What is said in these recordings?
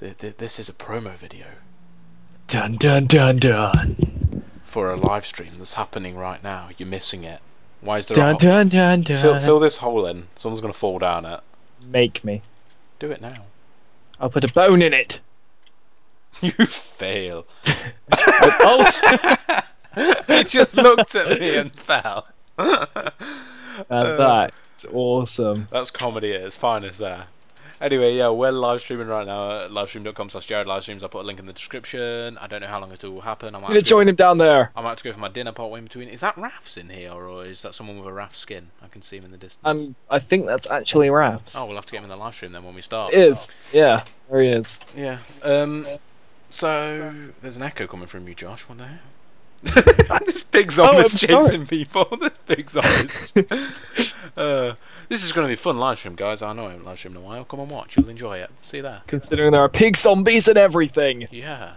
Th- th- This is a promo video Dun dun dun dun. for a live stream that's happening right now. You're missing it. Why is there a Dun hole? dun dun dun. Fill, fill this hole in. Someone's gonna fall down it. Make me. Do it now. I'll put a bone in it. You fail. oh, he just looked at me and fell. and that's awesome. That's comedy at its finest there. Anyway, yeah, we're live streaming right now at livestream.com slash Jared Livestreams. I'll put a link in the description. I don't know how long it will happen. I might, I'm gonna have to go- join him down there. I might have to go for my dinner part way in between. Is that Raf's in here, or is that someone with a Raf skin? I can see him in the distance. Um, I think that's actually Raps. Oh, we'll have to get him in the live stream then when we start. it is. Yeah, there he is. Yeah. Um. So there's an echo coming from you, Josh. What the hell? this big zombie's I'm sorry. chasing people. this big zombie's. uh, this is going to be a fun live stream, guys. I know I haven't live streamed in a while. Come and watch. You'll enjoy it. See you there. Considering there are pig zombies and everything. Yeah.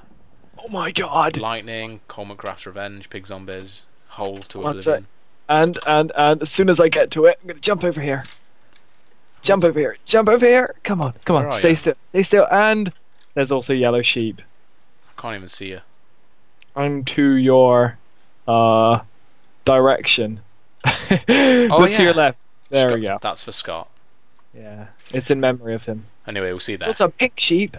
Oh my god. Lightning, Coleman Craft's Revenge, Pig Zombies, Hole to Oblivion. And and and as soon as I get to it, I'm gonna jump over here. Jump over here. Jump over here. Come on. Come on. Stay you? still. Stay still. And there's also yellow sheep. I can't even see you. I'm to your uh direction. oh, Oh, to your left. There Scott- we go. That's for Scott. Yeah. It's in memory of him. Anyway, we'll see you There's there. also a pink sheep.